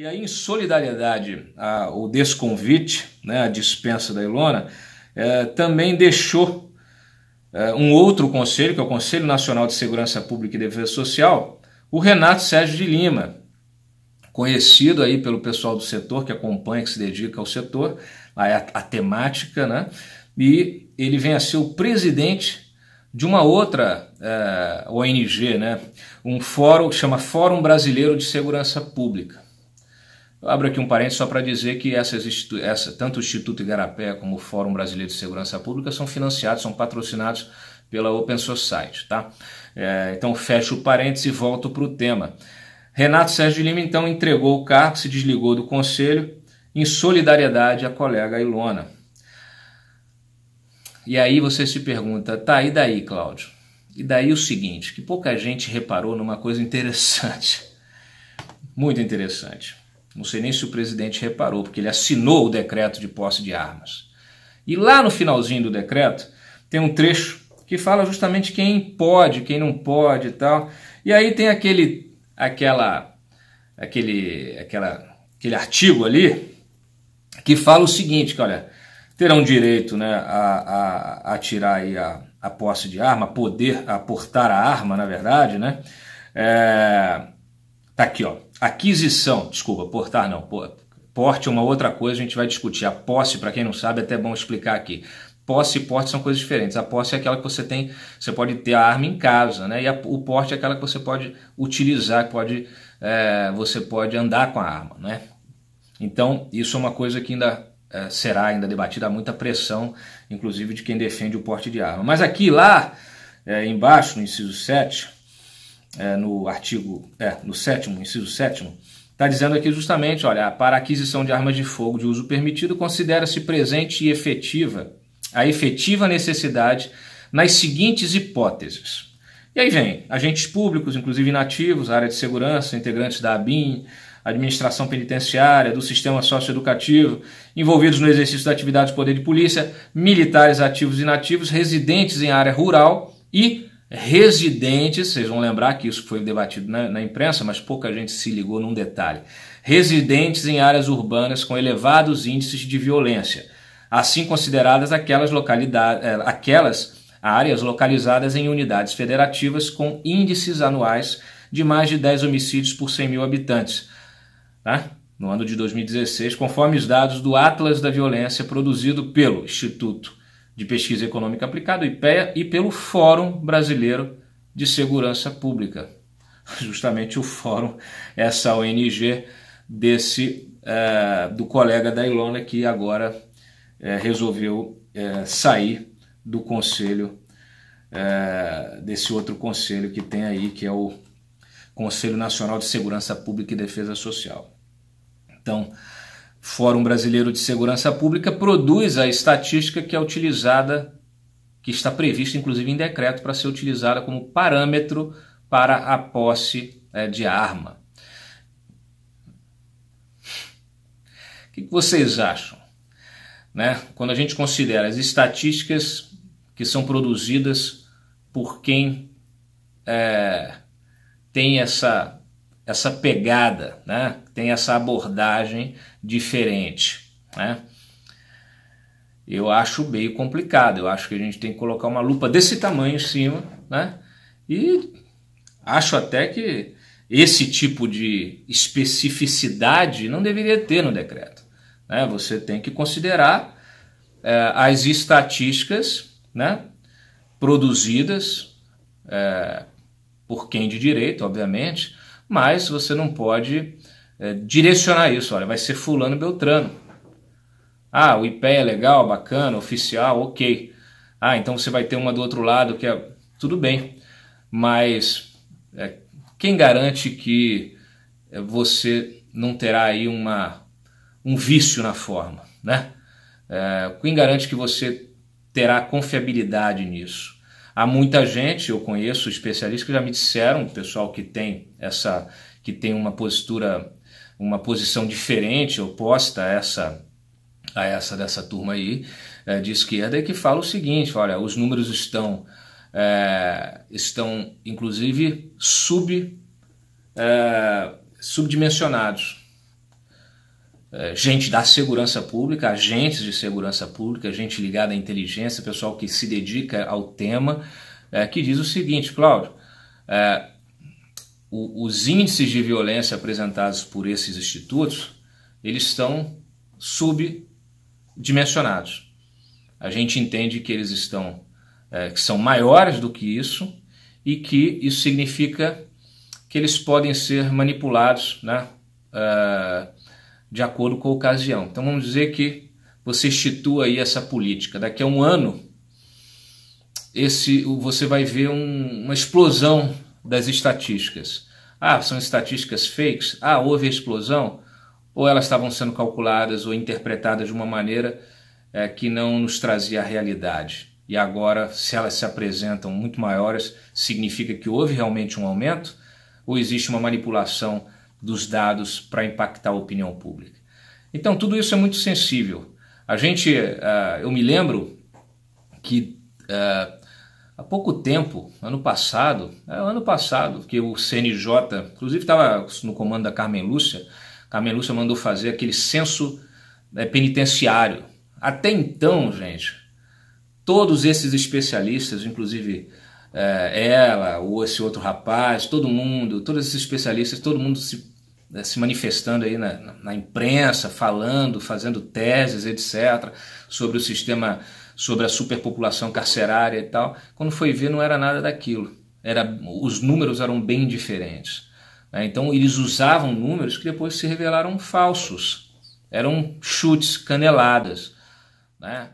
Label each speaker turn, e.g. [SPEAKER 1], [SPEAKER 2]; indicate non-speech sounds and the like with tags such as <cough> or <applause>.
[SPEAKER 1] E aí, em solidariedade ao desconvite, né, a dispensa da Ilona, é, também deixou é, um outro conselho, que é o Conselho Nacional de Segurança Pública e Defesa Social, o Renato Sérgio de Lima, conhecido aí pelo pessoal do setor, que acompanha, que se dedica ao setor, a, a temática, né? E ele vem a ser o presidente de uma outra é, ONG, né? um fórum que chama Fórum Brasileiro de Segurança Pública. Eu abro aqui um parênteses só para dizer que essas, essa, tanto o Instituto Igarapé como o Fórum Brasileiro de Segurança Pública são financiados, são patrocinados pela Open Society. Tá? É, então fecho o parênteses e volto para o tema. Renato Sérgio Lima então entregou o cargo, se desligou do conselho em solidariedade à colega Ilona. E aí você se pergunta, tá, e daí, Cláudio? E daí o seguinte, que pouca gente reparou numa coisa interessante, <laughs> muito interessante. Não sei nem se o presidente reparou, porque ele assinou o decreto de posse de armas. E lá no finalzinho do decreto tem um trecho que fala justamente quem pode, quem não pode e tal. E aí tem aquele, aquela, aquele, aquela, aquele artigo ali que fala o seguinte, que olha, terão direito né, a, a, a tirar aí a, a posse de arma, poder a portar a arma, na verdade, né? É, tá aqui, ó aquisição, desculpa, portar não, porte é uma outra coisa, a gente vai discutir. A posse, para quem não sabe, é até bom explicar aqui. Posse e porte são coisas diferentes. A posse é aquela que você tem, você pode ter a arma em casa, né? E a, o porte é aquela que você pode utilizar, pode, é, você pode andar com a arma, né? Então, isso é uma coisa que ainda é, será ainda debatida, há muita pressão, inclusive de quem defende o porte de arma. Mas aqui, lá, é, embaixo, no inciso 7, é, no artigo, é, no sétimo, inciso sétimo, está dizendo aqui justamente, olha, para aquisição de armas de fogo de uso permitido, considera-se presente e efetiva a efetiva necessidade nas seguintes hipóteses. E aí vem agentes públicos, inclusive inativos, área de segurança, integrantes da ABIN, administração penitenciária, do sistema socioeducativo, envolvidos no exercício da atividade do poder de polícia, militares ativos e inativos, residentes em área rural e residentes, vocês vão lembrar que isso foi debatido na, na, imprensa, mas pouca gente se ligou num detalhe. Residentes em áreas urbanas com elevados índices de violência, assim consideradas aquelas localidades, eh, aquelas áreas localizadas em unidades federativas com índices anuais de mais de 10 homicídios por 100 mil habitantes. Tá? No ano de 2016, conforme os dados do Atlas da Violência produzido pelo Instituto de Pesquisa Econômica Aplicada, IPEA, e pelo Fórum Brasileiro de Segurança Pública. <laughs> Justamente o Fórum, essa ONG desse é, do colega da Ilona que agora é, resolveu é, sair do conselho, desse outro conselho que tem aí, que é o Conselho Nacional de Segurança Pública e Defesa Social. Então, Fórum Brasileiro de Segurança Pública produz a estatística que é utilizada, que está prevista inclusive em decreto para ser utilizada como parâmetro para a posse é, de arma. O que vocês acham? Né? Quando a gente considera as estatísticas que são produzidas por quem é, tem essa essa pegada, né? tem essa abordagem diferente. Né? Eu acho meio complicado, eu acho que a gente tem que colocar uma lupa desse tamanho em cima, né? e acho até que esse tipo de especificidade não deveria ter no decreto. Né? Você tem que considerar é, as estatísticas né, produzidas é, por quem de direito, obviamente, mas você não pode é, direcionar isso. Olha, vai ser fulano beltrano. Ah, o IP é legal, bacana, oficial, ok. Ah, então você vai ter uma do outro lado que é tudo bem, mas é, quem garante que é, você não terá aí uma, um vício na forma, né? É, quem garante que você terá confiabilidade nisso? Há muita gente, eu conheço especialistas que já me disseram, pessoal que tem essa que tem uma postura, uma posição diferente, oposta a essa a essa dessa turma aí é, de esquerda, e que fala o seguinte: olha, os números estão é, estão inclusive sub é, subdimensionados. É, gente da segurança pública, agentes de segurança pública, gente ligada à inteligência, pessoal que se dedica ao tema, é, que diz o seguinte, Cláudio, o, os índices de violência apresentados por esses institutos, eles estão subdimensionados. A gente entende que eles estão, que são maiores do que isso e que isso significa que eles podem ser manipulados, né? De acordo com a ocasião. Então vamos dizer que você institui aí essa política. Daqui a um ano, esse, você vai ver um, uma explosão das estatísticas. Ah, são estatísticas fakes? Ah, houve explosão? Ou elas estavam sendo calculadas ou interpretadas de uma maneira é, que não nos trazia a realidade. E agora, se elas se apresentam muito maiores, significa que houve realmente um aumento? Ou existe uma manipulação dos dados para impactar a opinião pública. Então, tudo isso é muito sensível. A gente, uh, eu me lembro que uh, há pouco tempo, ano passado, é, ano passado, que o CNJ, inclusive estava no comando da Carmen Lúcia, Carmen Lúcia mandou fazer aquele censo né, penitenciário. Até então, gente, todos esses especialistas, inclusive é, ela ou esse outro rapaz, todo mundo, todos esses especialistas, todo mundo se, é, se manifestando aí na, na, imprensa, falando, fazendo teses, etc., sobre o sistema, sobre a superpopulação carcerária e tal. Quando foi ver, não era nada daquilo. Era, os números eram bem diferentes. Né? Então, eles usavam números que depois se revelaram falsos. Eram chutes, caneladas. Né?